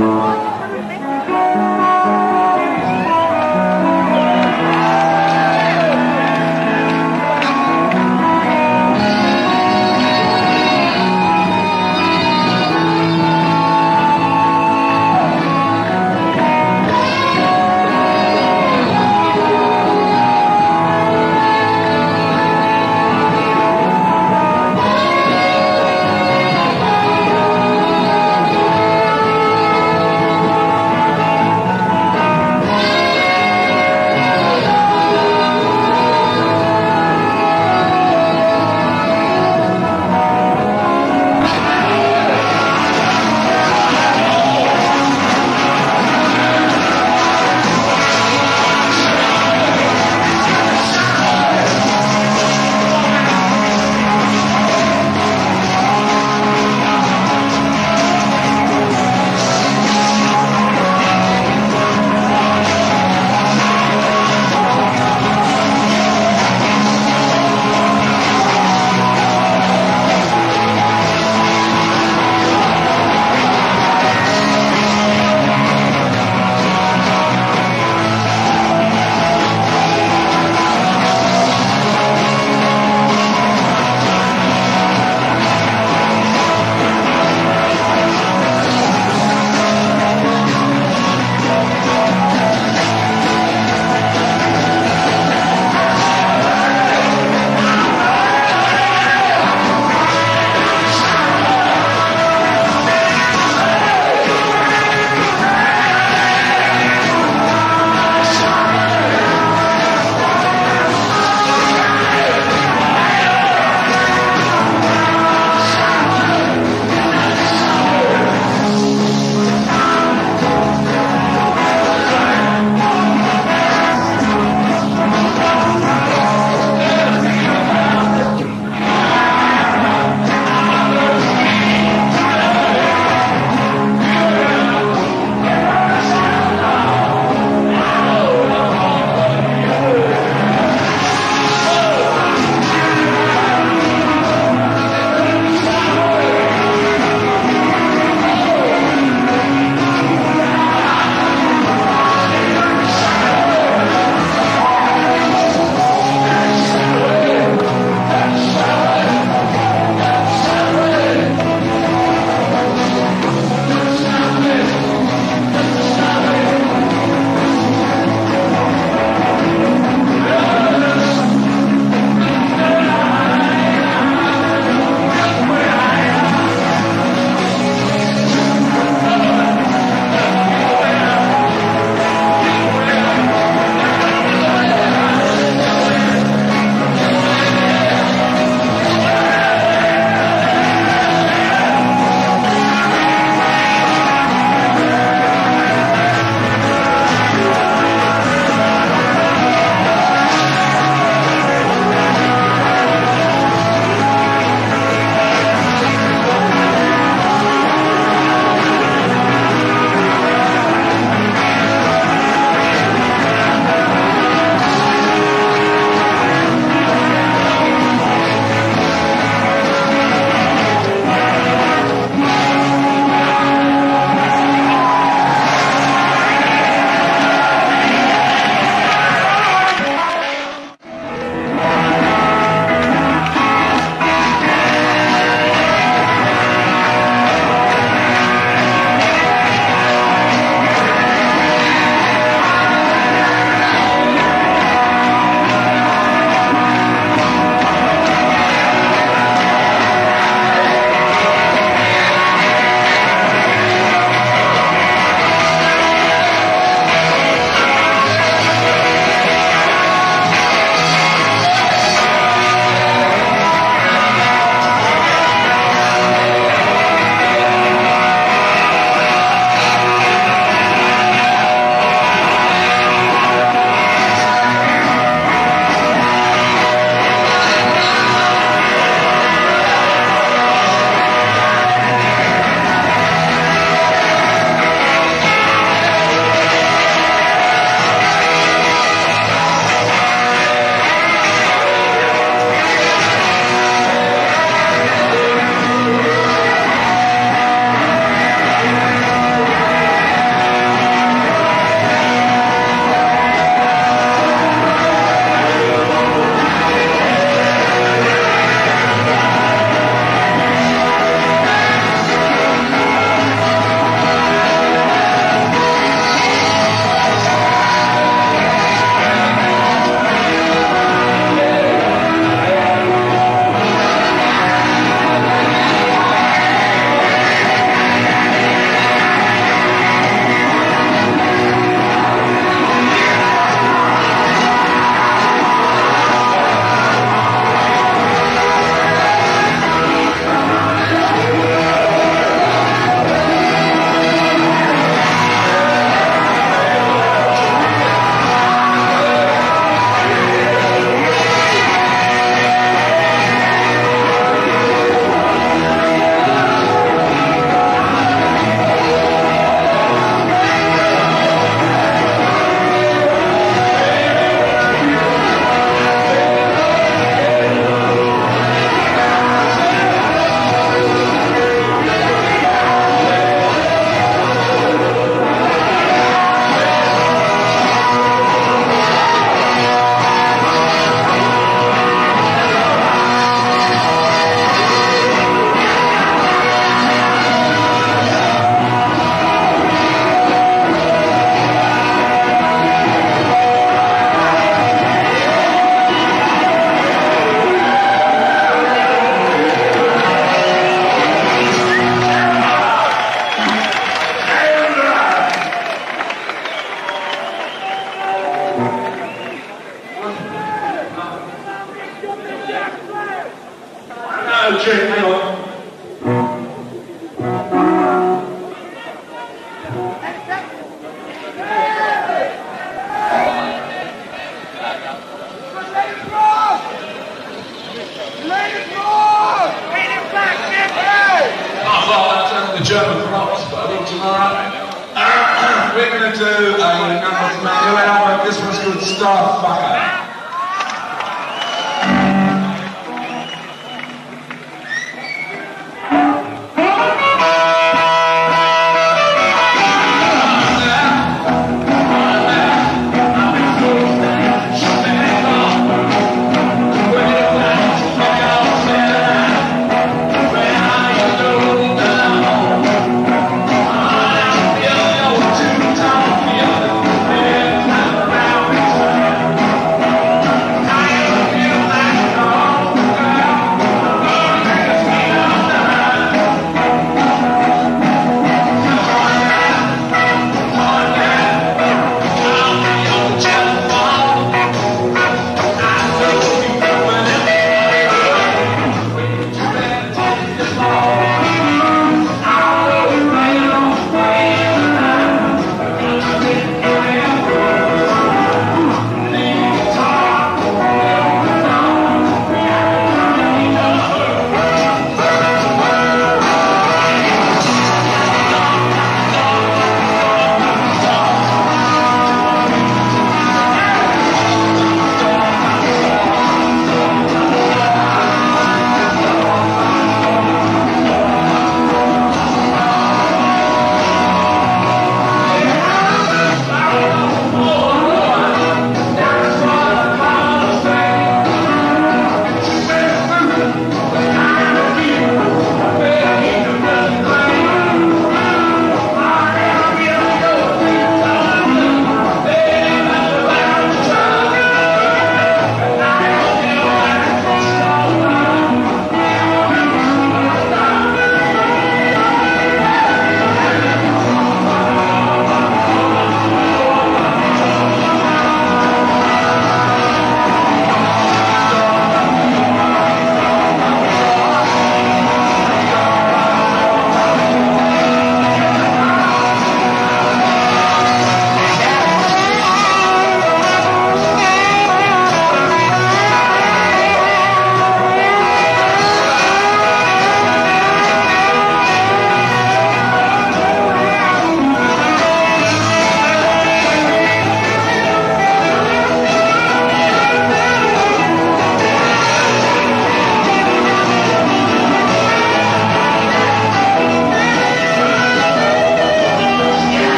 Oh.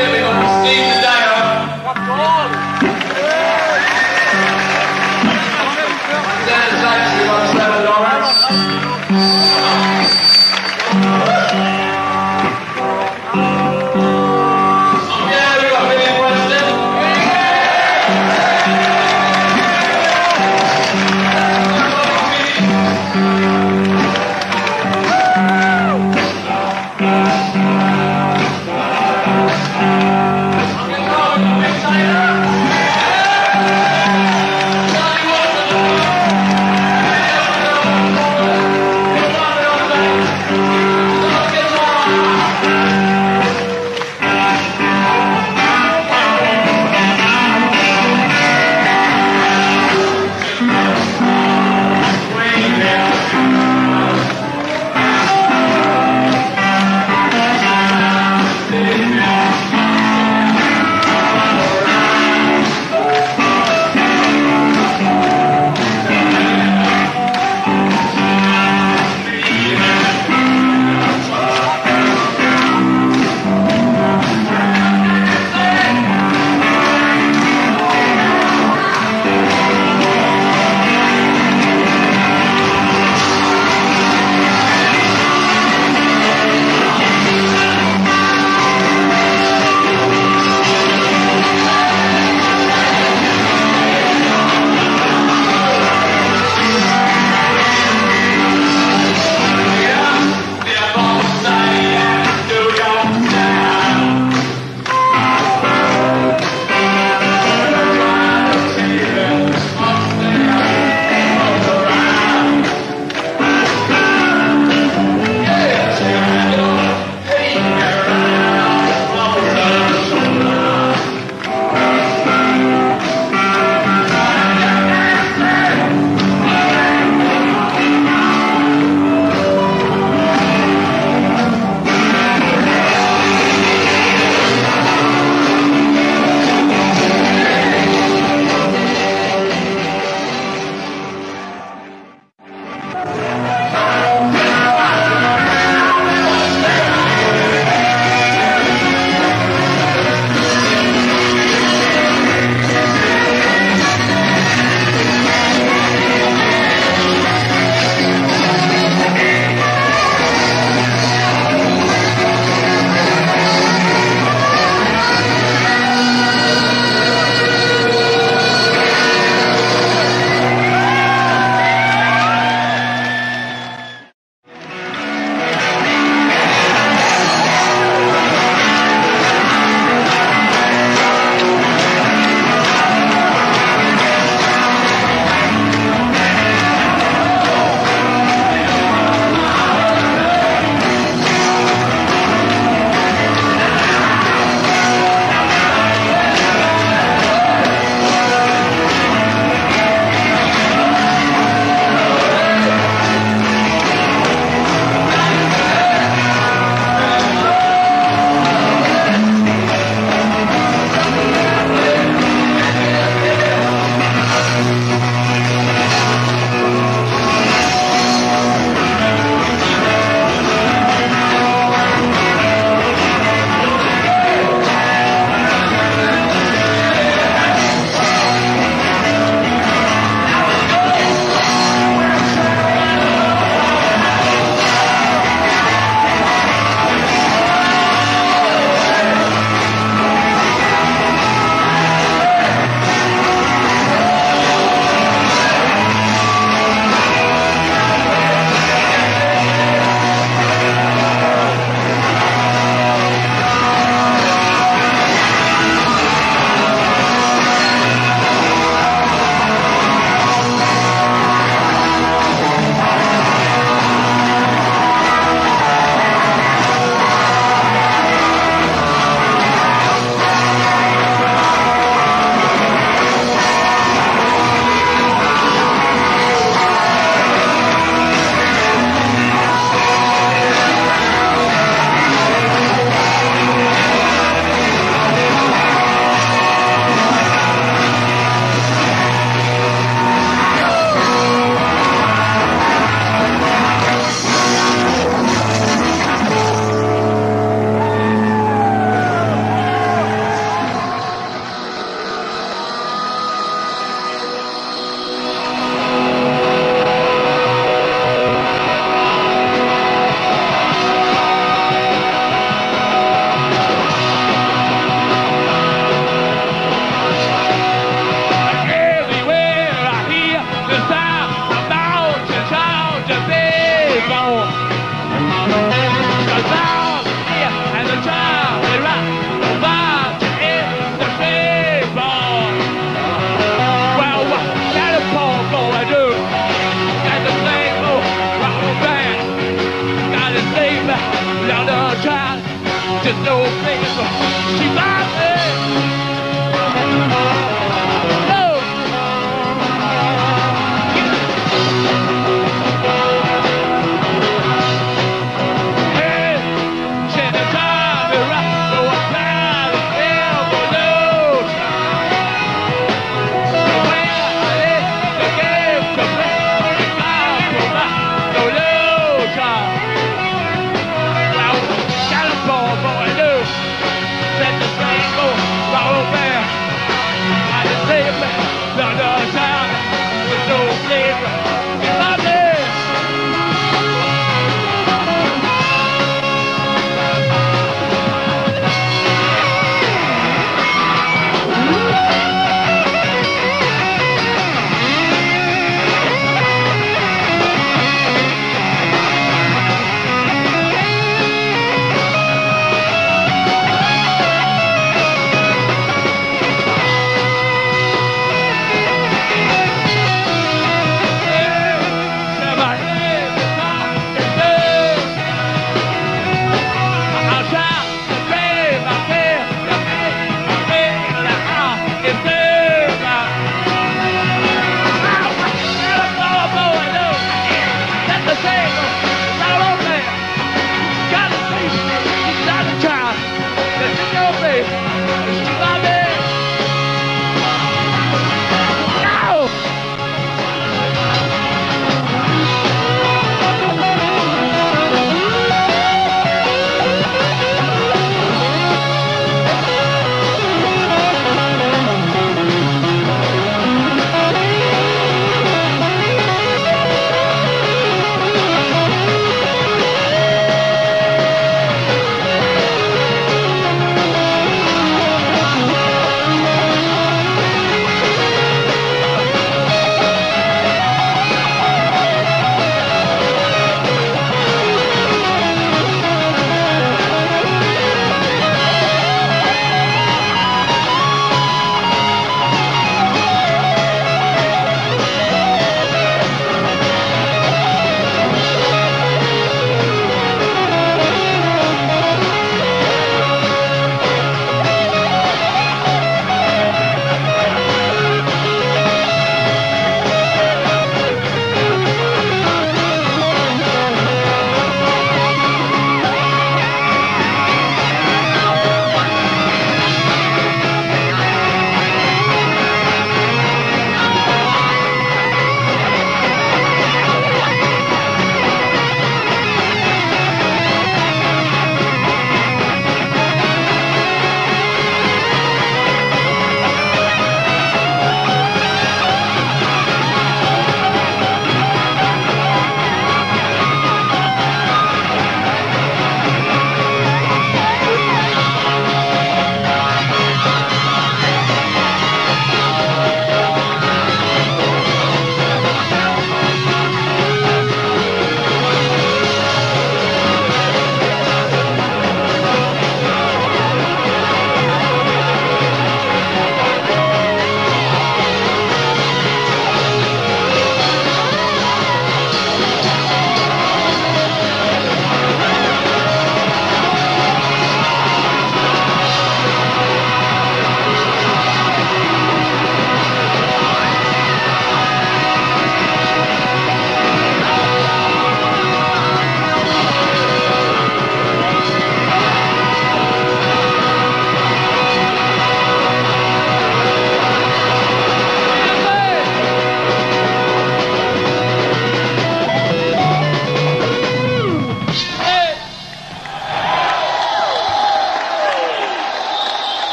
family don't receive